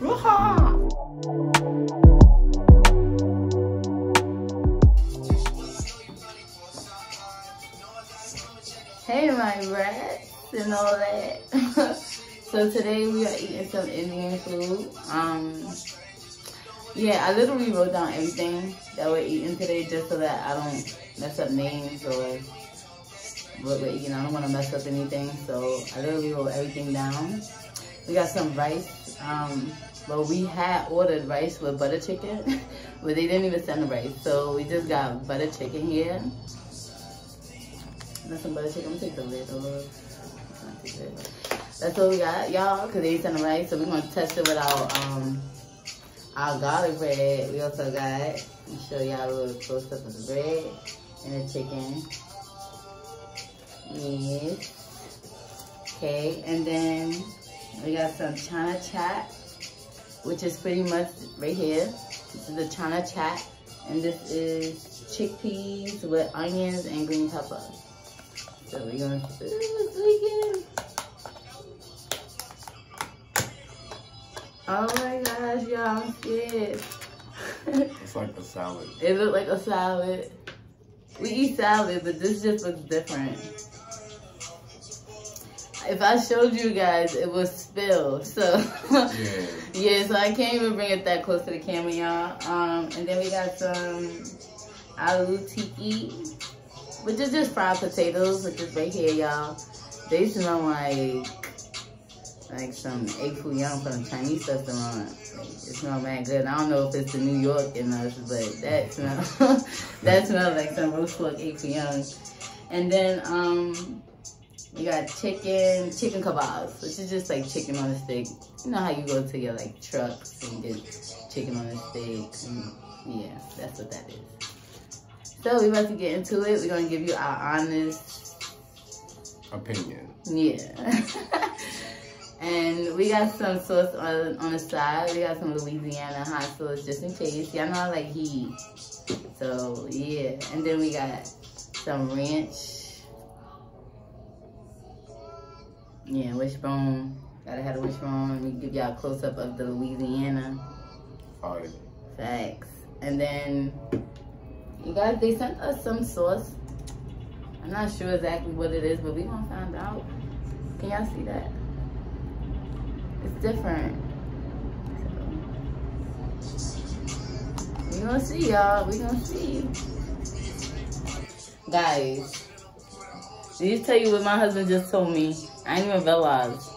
Hey, my rats and all that. so today we are eating some Indian food. Um, yeah, I literally wrote down everything that we're eating today just so that I don't mess up names or what we're eating. I don't want to mess up anything, so I literally wrote everything down. We got some rice. Um, well, we had ordered rice with butter chicken, but they didn't even send the rice. So we just got butter chicken here. That's some butter chicken. I'm gonna take the lid. That's what we got, y'all, because they sent the rice. So we're gonna test it with our um our garlic bread. We also got, let me show y'all a little close up of the bread and the chicken. Yes. Okay, and then we got some chana chaat, which is pretty much right here. This is the chana chaat, and this is chickpeas with onions and green pepper. So we're gonna again. Oh my gosh, y'all, I'm scared. it's like a salad. It looked like a salad. We eat salad, but this just looks different. If I showed you guys, it would spill. So, yeah. Yeah, so I can't even bring it that close to the camera, y'all. Um, and then we got some aalu tikki, which is just fried potatoes, which is right here, y'all. They smell like like some egg foo young from Chinese restaurant. It smells man good. I don't know if it's the New York in us, but that smells that smells like some roast pork egg foo young. And then um we got chicken, chicken kebabs, which is just like chicken on a stick. You know how you go to your like trucks and get chicken on a stick. And yeah, that's what that is. So we're about to get into it. We're gonna give you our honest opinion. Yeah. And we got some sauce on, on the side. We got some Louisiana hot sauce just in case. Y'all know I like heat. So, yeah. And then we got some ranch. Yeah, wishbone. Gotta have a wishbone. We give y'all a close-up of the Louisiana. Fine. Facts. And then, you guys, they sent us some sauce. I'm not sure exactly what it is, but we gonna find out. Can y'all see that? It's different. So, we gonna see y'all. We gonna see. Guys, did you tell you what my husband just told me? I didn't even realize.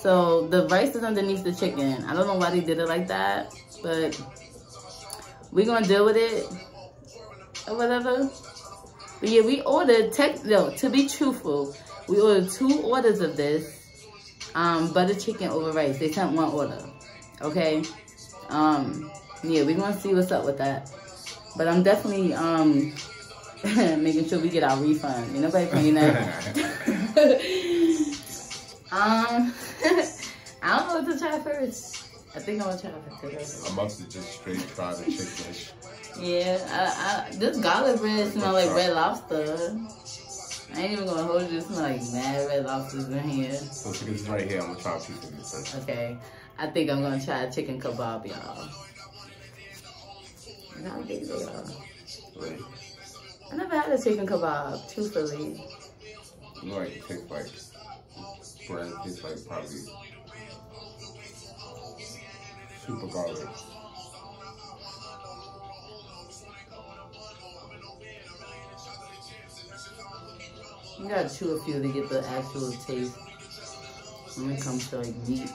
So the rice is underneath the chicken. I don't know why they did it like that, but we're gonna deal with it or whatever. But yeah, we ordered, tech, no, to be truthful, we ordered two orders of this um, butter chicken over rice. They sent one order, okay? Um, yeah, we're gonna see what's up with that. But I'm definitely um, making sure we get our refund. Ain't nobody paying that. um, I don't know what to try first. I think I'm gonna try potato. I'm about to just straight try the chicken. Yeah, I, I, this garlic bread smell like red lobster. I ain't even gonna hold you. It's like mad red lobsters in here. So chicken's right here. I'm gonna try a piece of this first. Okay. I think I'm gonna try a chicken kebab, y'all. How big they are. I never had a chicken kebab, truthfully. Like it tastes like bread. It tastes like probably super garlic. You gotta chew a few to get the actual taste when it comes to like meat.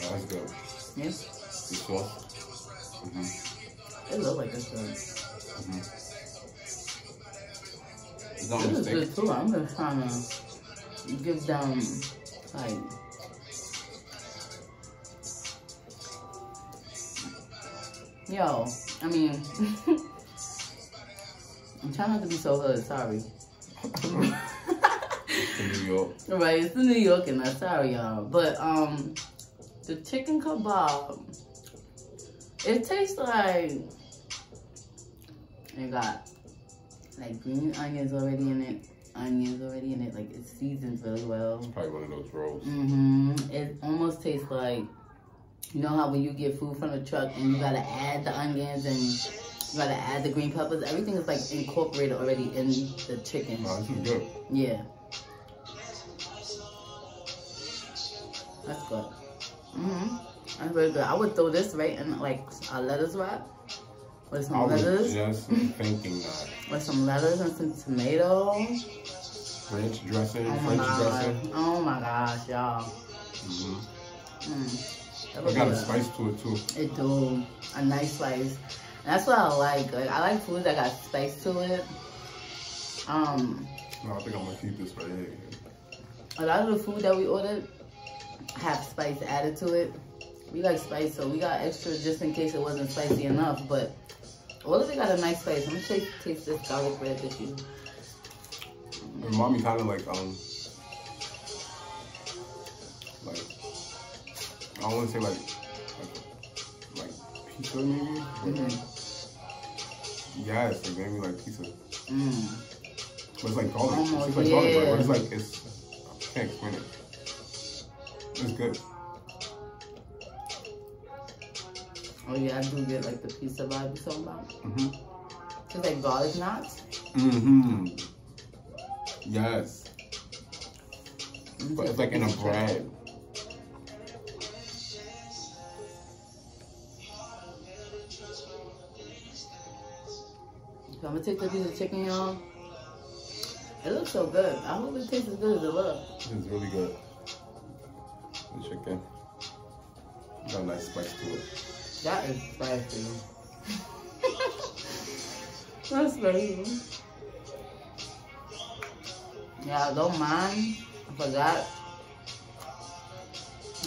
That's good. Yeah? Sauce? Mm-hmm. It looks like this. Mm-hmm. It's not this is good too. I'm just trying to give them like Yo, I mean I'm trying not to be so hood, sorry. New York. Right, it's in New York and I'm sorry y'all. But um the chicken kebab, it tastes like it got like green onions already in it. onions already in it. Like it seasons really well. It's probably one of those rolls. Mm-hmm. It almost tastes like you know how when you get food from the truck and you gotta add the onions and you gotta add the green peppers. Everything is like incorporated already in the chicken. Oh, this is good. Yeah. That's good. Mm-hmm. That's very good. I would throw this right in like a lettuce wrap with some I lettuce. just thinking that. With some lettuce and some tomato. French dressing, Oh French god. dressing. Oh my gosh, y'all. Mm-hmm. Mm. It got a spice to it too. It do. A nice spice. And that's what I like. Like I like food that got spice to it. Um, No, I think I'm gonna keep this right here. a lot of the food that we ordered have spice added to it. We like spice, so we got extra just in case it wasn't spicy enough. But all of it got a nice spice. I'm gonna taste, taste this garlic bread that you. It remind me kind of like um, like I don't want to say like like like pizza maybe. But Mhm. Yeah, it's like maybe like pizza. Mm. But it's like garlic. Almost, it's like garlic bread, but it's like it's I can't explain it. It's good. Oh yeah, I do get like the pizza vibe you're talking about. Mhm. It's like garlic knots. Mhm. Yes, but it's like in a bread. So I'm gonna take the piece of chicken, y'all. It looks so good. I hope it tastes as good as it looks. It's really good. The chicken got a nice spice to it. That is spicy. That's spicy. Yeah, don't mind. I forgot.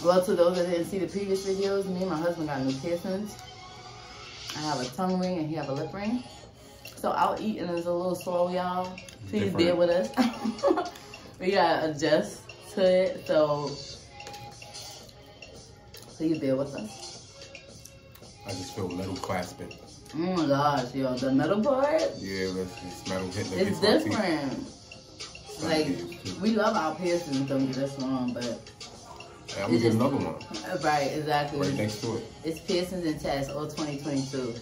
Well, to those that didn't see the previous videos, me and my husband got new piercings. I have a tongue ring and he have a lip ring. So I'll eat and is a little slow, y'all. Please Different. bear with us. we gotta adjust to it, so please bear with us. I just feel metal clasping. Oh my gosh, yo, the metal part Yeah, it's metal hitting is against my teeth. different. Like we love our piercings, don't get us wrong, but I'm gonna get another one uh, right, exactly. right next to it. It's piercings and tests all 2022.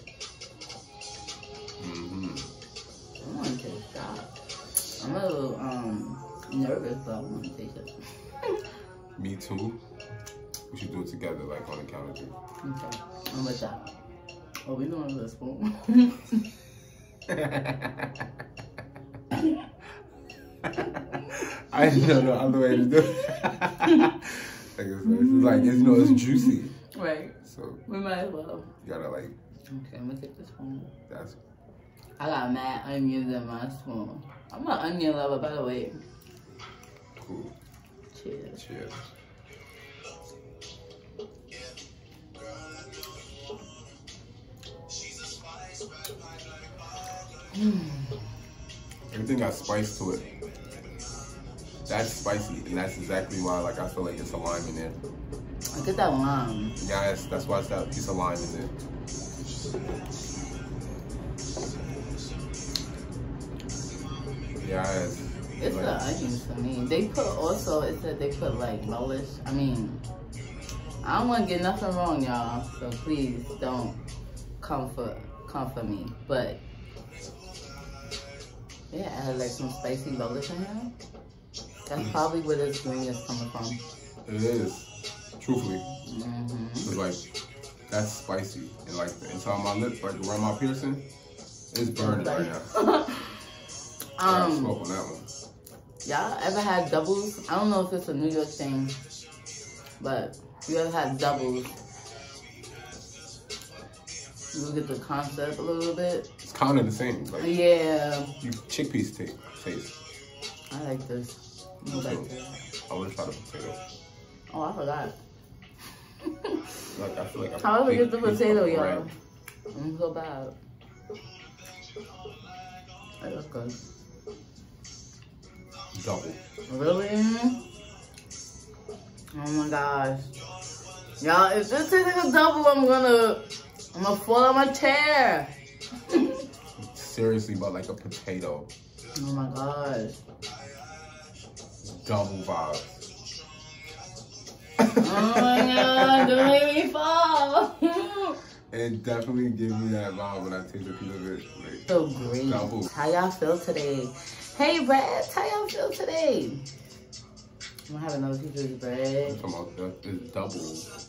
Mm-hmm. I want to take a shot. I'm a little um nervous, but I want to take it. Me too. We should do it together, like on the count of. Okay, I'm with that. Oh, we doing with a spoon. I don't know other way to do it. like it's, it's like it's, you know it's juicy, right. so We might as well. you gotta like Okay, I'm gonna take this spoon. that's I got mad onions in my spoon. I'm an onion lover, by the way. cool. Cheers. Cheers. Everything got spice to it. That's spicy, and that's exactly why, like, I feel like it's a lime in there. I get that lime. Yes, that's why it's that piece of lime in there. Yes. It's Like, the onions for me. They put also, it said they put like relish. I mean, I don't want to get nothing wrong, y'all. So please don't come for, come for me. But yeah, I had like some spicy relish in here. That's probably where this green is coming from. It is. Truthfully. hmm It's like, that's spicy. And like, the inside of my lip, like around my piercing, it's burning right now. Um, smoke on that one. y'all ever had doubles? I don't know if it's a New York thing, but you ever had doubles? You get the concept a little bit. It's kind of the same. Like, Yeah, you chickpeas taste. taste. I like this. Back to that. I to try the potato. Oh, I forgot. Like, I feel like I How do we get the potato, y'all? I'm so bad. That looks good. Double. Really? Oh my gosh. Y'all, if this tastes like a double, I'm gonna, I'm gonna fall on my chair. Seriously, but like a potato. Oh my gosh. Double vibes. oh my god, don't make me fall. it definitely gave me that vibe when I taste a piece of it. Like, so great. Double. How y'all feel today? Hey Brad, how y'all feel today? I'm gonna have another piece of bread. I'm talking about this double.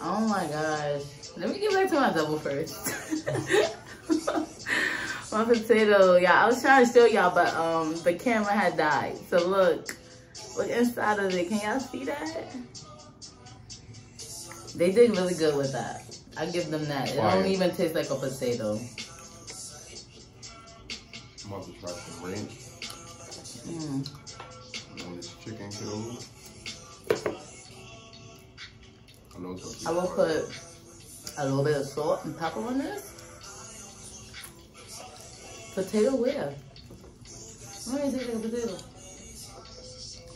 Oh my gosh. Let me get back to my double first. my potato, y'all. I was trying to show y'all, but um, the camera had died. So look, look inside of it. Can y'all see that? They did really good with that. I give them that. It don't even taste like a potato. I'm about to try some ranch. Mm. On this chicken too. I know it's I will put a little bit of salt and pepper on this. Potato where? Me taste like a potato.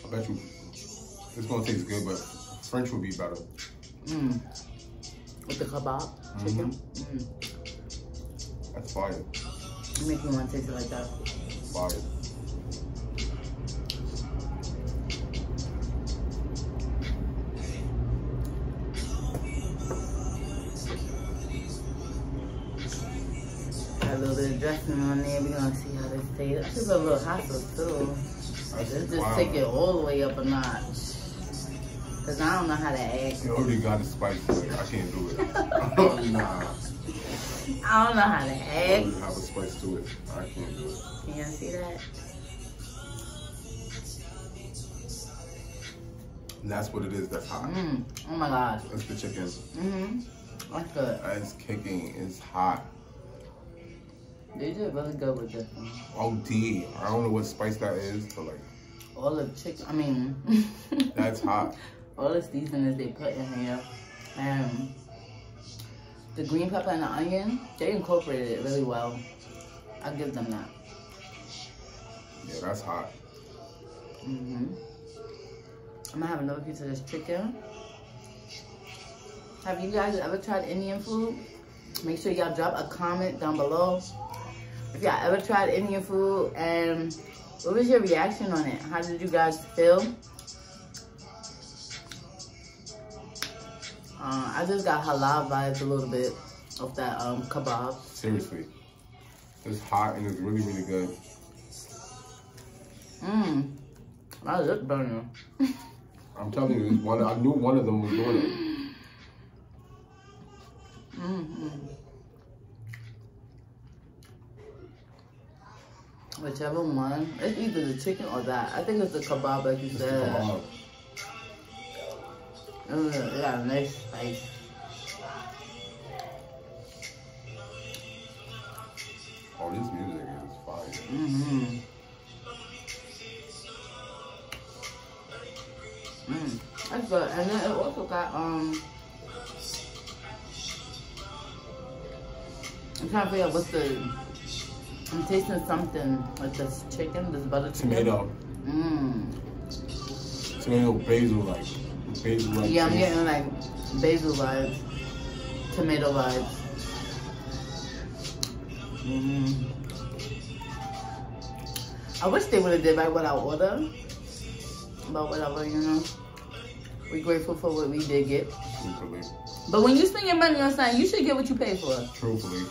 I bet you it's gonna taste good, but French would be better. Mmm. With the kebab mm-hmm. chicken. Mm -hmm. mm. That's fire. You make me want to taste it like that. Fire. Little bit of dressing on there. We're gonna see how this tastes. This is a little hot sauce too. Let's just wow. take it all the way up a notch. Cause I don't know how to act. You already got the spice. I can't do it. nah. I don't know how to act. You have a spice to it. I can't do it. Can you see that? And that's what it is. That's hot. Mm. Oh my god. That's the chicken. Mm-hmm. That's good. It's kicking. It's hot. They did really good with this one. OD. I don't know what spice that is, but like. All the chicken, I mean. that's hot. All the seasonings they put in here. And the green pepper and the onion, they incorporated it really well. I'll give them that. Yeah, that's hot. Mm-hmm. I'm gonna have another piece of this chicken. Have you guys ever tried Indian food? Make sure y'all drop a comment down below if y'all ever tried Indian food and what was your reaction on it? How did you guys feel? Uh, I just got halal vibes a little bit of that um, kebab. Seriously. It's hot and it's really, really good. Mmm. My lip burner. I'm telling you, one, I knew one of them was doing it. Mm Whichever one. It's either the chicken or that. I think it's the kebab, like you said. Kebab. Mm, yeah, nice spice. Oh, this music is fire. Mm-hmm. Mm, that's good. And then it also got, um, I'm trying to figure out what's the I'm tasting something like this chicken, this butter chicken. Tomato. Mmm. Tomato basil like. Basil like. Yeah, I'm getting like basil vibes. Tomato vibes. Mmm. I wish they would have did like what I ordered. But whatever, you know. We're grateful for what we did get. Truthfully. But when you spend your money on something, you should get what you pay for. Truthfully.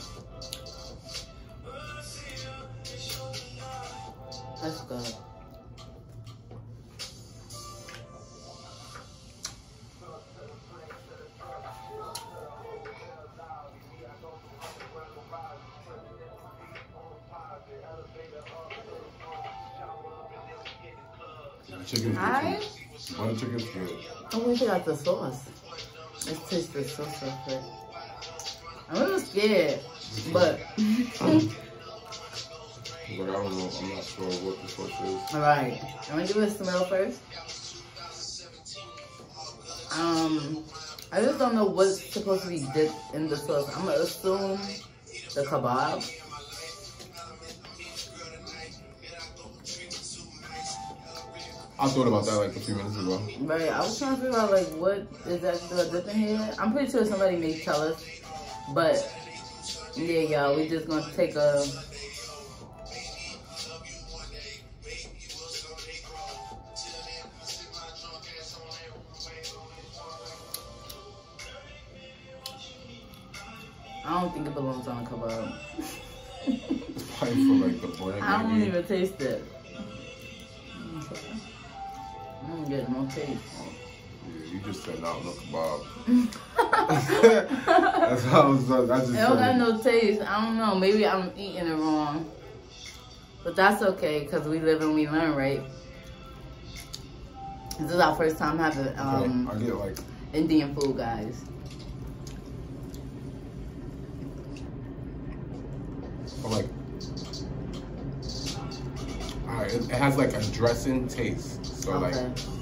Chicken Hi. Butter chicken's good. Oh, we got the sauce. Let's taste the sauce real quick. I'm a little scared, but But I don't know. I'm not sure what the sauce is. All right. I'm gonna do a smell first. Um, I just don't know what's supposed to be dipped in the sauce. I'm gonna assume the kebab. I thought about that like a few minutes ago. Right, I was trying to figure out like what is that still a dip here? I'm pretty sure somebody may tell us, but yeah, y'all, we just gonna take a. I don't think it belongs on a kebab. I don't even taste it. Don't get no taste. Yeah, you just said not no kebab. That's how I was. I just. It don't got no taste. I don't know. Maybe I'm eating it wrong. But that's okay because we live and we learn, right? This is our first time having um, I get like Indian food, guys. like, alright, it, it, has like a dressing taste. So okay. like,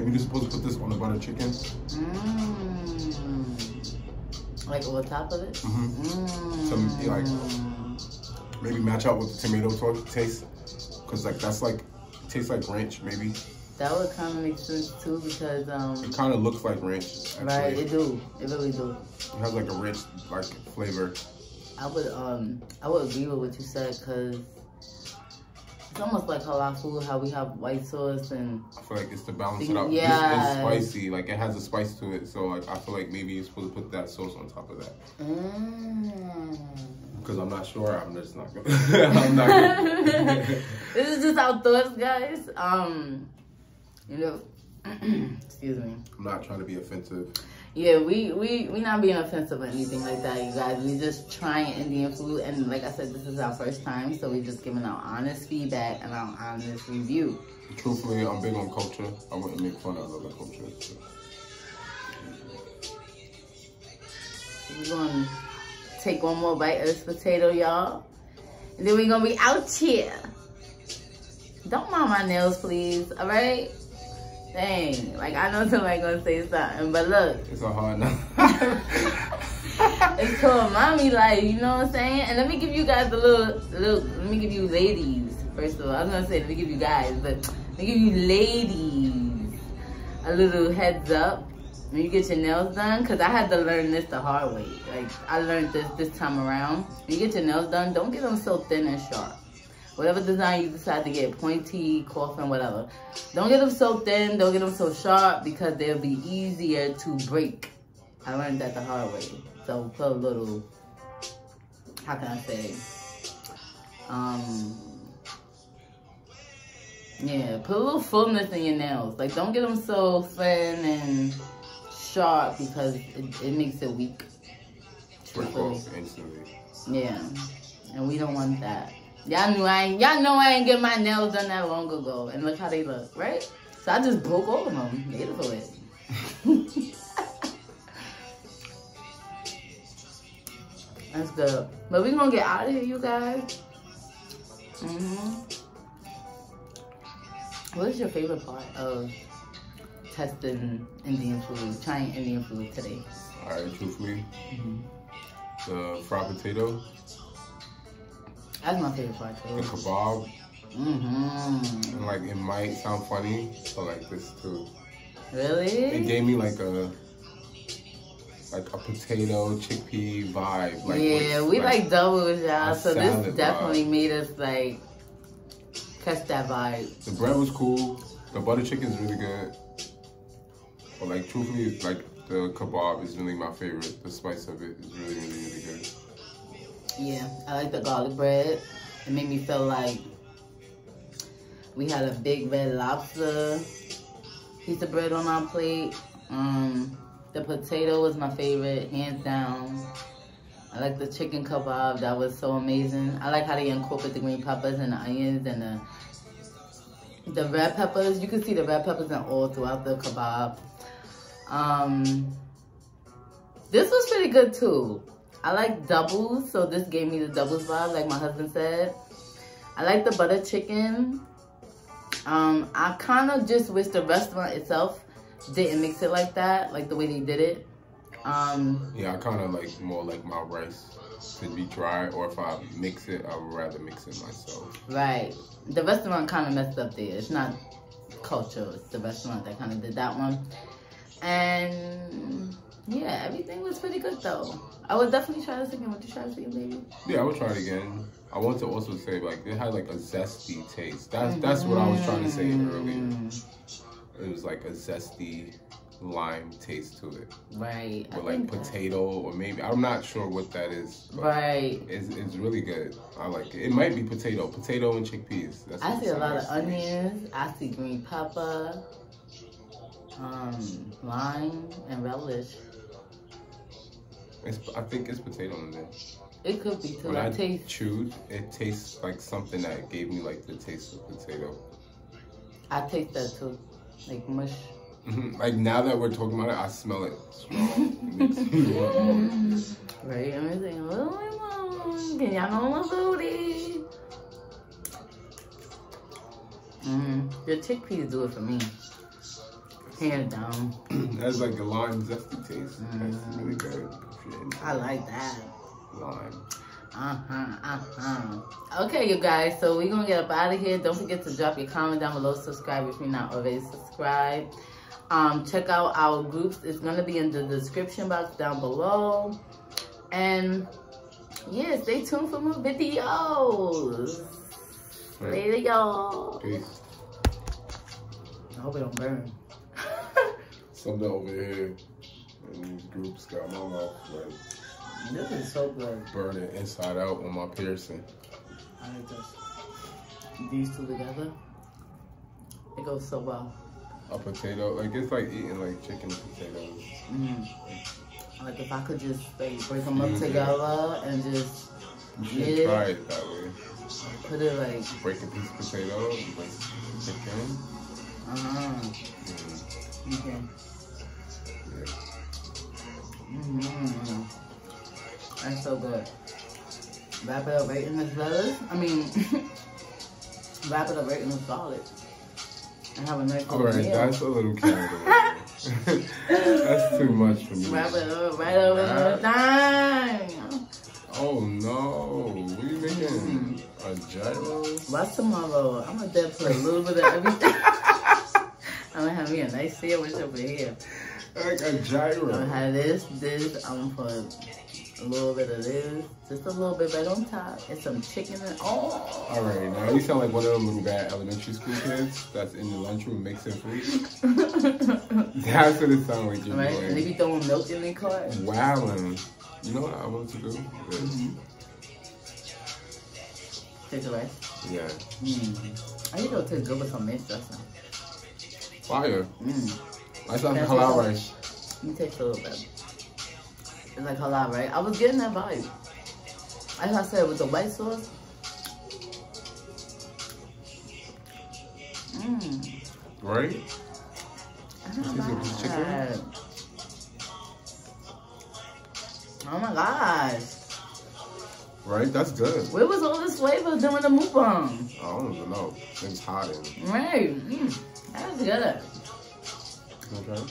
maybe you're supposed to put this on the butter chicken. Mm. Like on top of it. Mm-hmm. Mm. To like maybe match out with the tomato taste, cause like that's like tastes like ranch maybe. That would kind of make sense too because um. It kind of looks like ranch. Actually. Right, it do. It really do. It has like a rich like flavor. I would um I would agree with what you said because it's almost like halal food how we have white sauce and I feel like it's to balance it out. Yeah, it's spicy. Like it has a spice to it, so like I feel like maybe you're supposed to put that sauce on top of that. Because mm. I'm not sure. I'm just not gonna. I'm not. Gonna. this is just our thoughts, guys. Um, you know, excuse me. I'm not trying to be offensive. Yeah, we we we not being offensive or anything like that, you guys. We just trying Indian food, and like I said, this is our first time, so we just giving our honest feedback and our honest review. Truthfully, I'm big on culture. I wouldn't make fun of other cultures. We're gonna take one more bite of this potato, y'all, and then we're gonna be out here. Don't mind my nails, please. All right. Dang, like I know somebody gonna say something, but look. It's a hard no. it's called mommy life, you know what I'm saying? And let me give you guys a little, little, let me give you ladies, first of all. I was gonna say, let me give you guys, but let me give you ladies a little heads up when you get your nails done, because I had to learn this the hard way. Like, I learned this this time around. When you get your nails done, don't get them so thin and sharp whatever design you decide to get, pointy, coffin, whatever. Don't get them so thin, don't get them so sharp because they'll be easier to break. I learned that the hard way. So put a little, how can I say, um, yeah, put a little fullness in your nails. Like don't get them so thin and sharp because it, it makes it weak. Yeah, and we don't want that. Y'all knew I ain't, y'all know I ain't get my nails done that long ago. And look how they look, right? So I just broke all of them. Beautiful it. That's good. But we gonna get out of here, you guys. Mm hmm What is your favorite part of testing Indian food, trying Indian food today? All right, truthfully, mm -hmm. the fried potato that's my favorite part too. The kebab. Mm-hmm. And like it might sound funny, but like this too. Really? It gave me like a like a potato chickpea vibe. Like yeah, with, we like, like doubles, y'all. So this definitely vibe. made us like catch that vibe. The bread was cool. The butter chicken is really good. But like truthfully, like the kebab is really my favorite. The spice of it is really, really, really good. Yeah, I like the garlic bread. It made me feel like we had a big red lobster piece of bread on our plate. Um, the potato was my favorite, hands down. I like the chicken kebab. That was so amazing. I like how they incorporate the green peppers and the onions and the the red peppers. You can see the red peppers in all throughout the kebab. Um, this was pretty good too. I like doubles, so this gave me the doubles vibe, like my husband said. I like the butter chicken. Um, I kind of just wish the restaurant itself didn't mix it like that, like the way they did it. Um, yeah, I kind of like more like my rice to be dry, or if I mix it, I would rather mix it myself. Right. The restaurant kind of messed up there. It's not culture. It's the restaurant that kind of did that one. And yeah, everything was pretty good though. I would definitely try this again. Would you try this again, baby? Yeah, I would try it again. I want to also say like it had like a zesty taste. That's mm -hmm. that's what I was trying to say earlier. It was like a zesty lime taste to it. Right. Or like potato, or maybe I'm not sure what that is. Right. It's, it's really good. I like it. It might be potato, potato and chickpeas. That's I see a lot of onions. I see green pepper, um, lime, and relish. It's, I think it's potato in there. It could be too. When I, taste... chewed, it tastes like something that gave me like the taste of potato. I taste that too, like mush. Mm-hmm. Like now that we're talking about it, I smell it. right, everything. Oh, can y'all know my booty? Mm, the chickpeas do it for me. Hands down. That's like a lime zesty taste. Mm. That's really good. I like that. Lime. Uh-huh, uh-huh. Okay, you guys, so we're gonna get up out of here. Don't forget to drop your comment down below, subscribe if you're not already subscribed. Um, check out our groups. It's gonna be in the description box down below. And yeah, stay tuned for more videos. Later, y'all. Peace. I hope it don't burn. Something over here in these groups got my mouth like this is so good. Burning inside out on my piercing. I like this. These two together, it goes so well. A potato, like it's like eating like chicken and potatoes. Mm. Like if I could just like break them up mm -hmm. together and just you try it that way. Put it like break a piece of potato, break chicken. Uh huh. Mm. Okay. Yeah. Mm -hmm. That's so good. Wrap it up right in this lettuce. I mean, wrap it up right in the salad. And have a nice All right, meal. that's a little carried That's too much for me. Wrap it up right over the thing. Oh no, you making? Mm -hmm. A gyro? What's tomorrow? I'm gonna put a little bit of everything. I'm gonna have me a nice sandwich over here. Like a gyro. I'm gonna have this, this, I'm gonna put a little bit of this, just a little bit right on top, and some chicken and oh. All right, now you sound like one of them little bad elementary school kids that's in the lunchroom mixing food. that's what it sounds like you're right? doing. And they be throwing milk in their cart. Wow, you know what I want to do? This. Mm -hmm. Take the rice? Yeah. Mm. I think it'll taste good with some mixed dressing. Fire. Mm. I saw halal rice. You taste a little bit. It's like halal, right? I was getting that vibe. Like I said, with the white sauce. Mmm. Right? Oh my gosh. Right? That's good. Where was all this flavor during the mukbang? I don't even know. It's hot in. Right. Mm. That's good. Okay.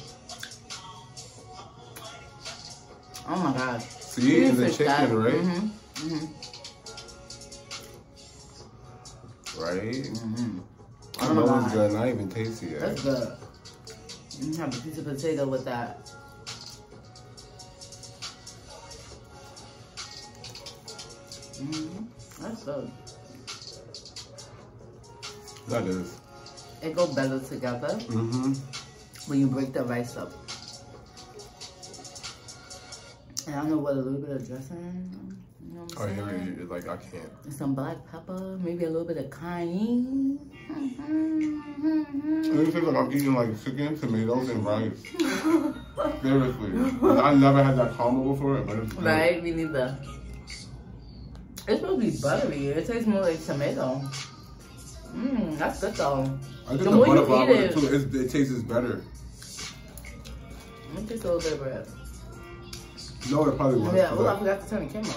Oh my god. See, it's a chicken, that. right? Mm-hmm. Mm-hmm. Right? Mm-hmm. I don't know oh it's good. Not even tasty yet. That's good. You have a piece of potato with that. Mm-hmm. That's good. That is. It goes better together mm-hmm. When you break the rice up. And I don't know what a little bit of dressing. You know what I'm oh, saying? like I can't. Some black pepper, maybe a little bit of cayenne. It feels like I'm eating like chicken, tomatoes, and rice. Seriously. I never had that combo before, but it's good. Right, me neither. It's supposed to be buttery. It tastes more like tomato. Mmm, that's good though. I think the, the butter bar it, too, it tastes better. Let me taste a little bit of bread. No, it probably was. Yeah, well, I forgot to turn the camera off.